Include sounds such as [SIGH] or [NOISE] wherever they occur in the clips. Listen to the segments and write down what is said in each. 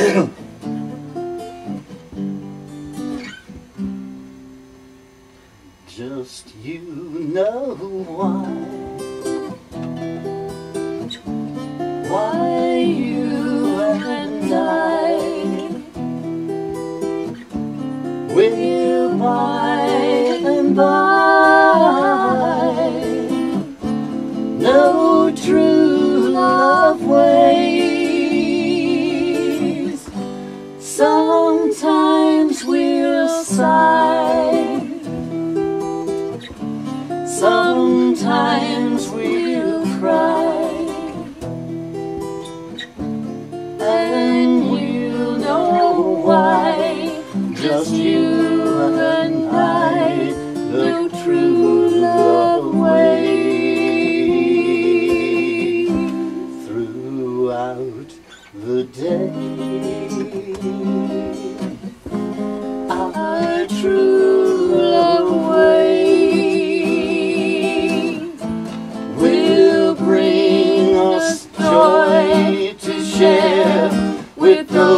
[COUGHS] Just you know why. Why you and I. Will buy we'll. Sometimes we'll cry. And we'll know why. Just you and I, the true love way. Throughout the day,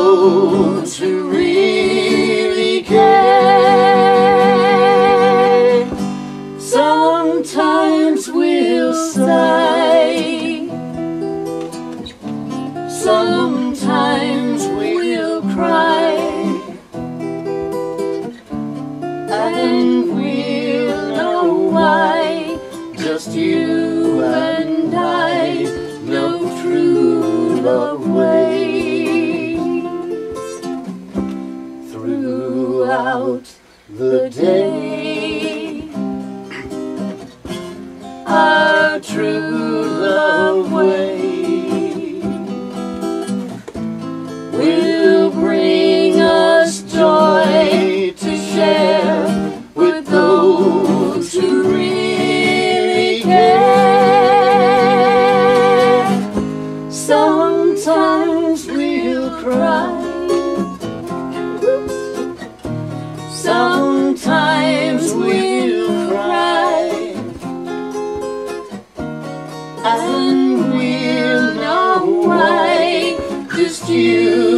those who really care. Sometimes we'll sigh, sometimes we'll cry, and we'll know why. Just you out the day our true love way will bring us joy to share with those who really care. Sometimes we'll cry. you.